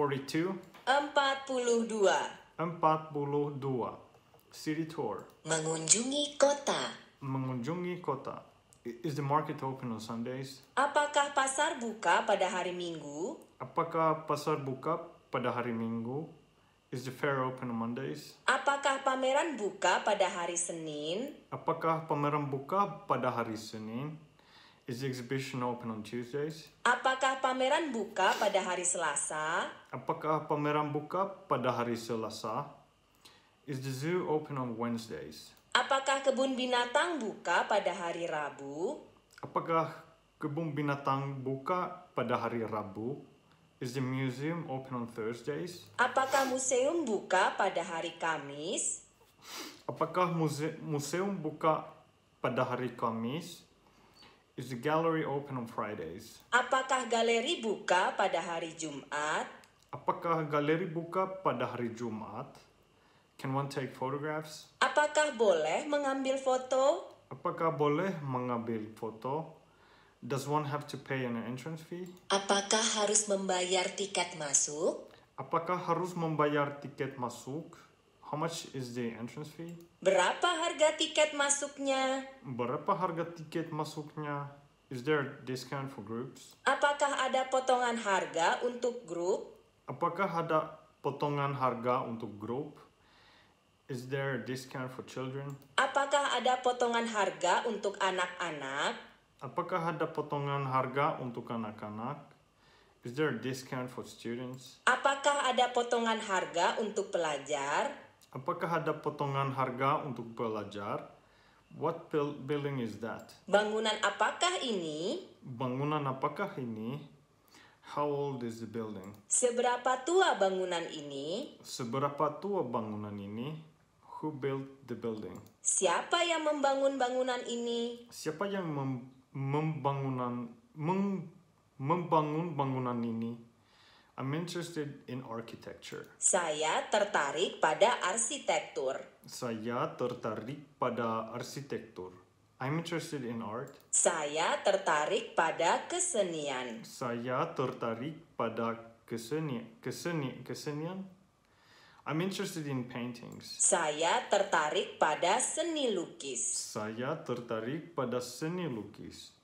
42. 42. 42. City tour. Mengunjungi kota. Mengunjungi kota. Is the market open on Sundays? Apakah pasar buka pada hari Minggu? Apakah pasar buka pada hari Minggu? Is the fair open on Mondays? Apakah pameran buka pada hari Senin? Apakah pameran buka pada hari Senin? Is the exhibition open on Tuesdays? Apakah pameran buka pada hari Selasa? Apakah pameran buka pada hari Selasa? Is the zoo open on Wednesdays? Apakah kebun binatang buka pada hari Rabu? Apakah kebun binatang buka pada hari Rabu? Is the museum open on Thursdays? Apakah museum buka pada hari Kamis? Apakah muse- museum buka pada hari Kamis? Is the gallery open on Fridays? Apakah galeri buka pada hari Jumat? Apakah galeri buka pada hari Jumat? Can one take photographs? Apakah boleh mengambil foto? Apakah boleh mengambil foto? Does one have to pay an entrance fee? Apakah harus membayar tiket masuk? Apakah harus membayar tiket masuk? How much is the entrance fee? Berapa harga tiket masuknya? Berapa harga tiket masuknya? Is there a discount for groups? Apakah ada potongan harga untuk grup? Apakah ada potongan harga untuk grup? Is there a discount for children? Apakah ada potongan harga untuk anak-anak? Apakah ada potongan harga untuk anak-anak? Is there a discount for students? Apakah ada potongan harga untuk pelajar? Apakah ada potongan harga untuk pelajar? What buil- building is that? Bangunan apakah ini? Bangunan apakah ini? How old is the building? Seberapa tua bangunan ini? Seberapa tua bangunan ini? Who built the building? Siapa yang membangun bangunan ini? Siapa yang mem- membangunan mem- membangun bangunan ini? I'm interested in architecture. Saya tertarik pada arsitektur. Saya tertarik pada arsitektur. I'm interested in art. Saya tertarik pada kesenian. Saya tertarik pada keseni keseni kesenian. I'm interested in paintings. Saya tertarik pada seni lukis. Saya tertarik pada seni lukis.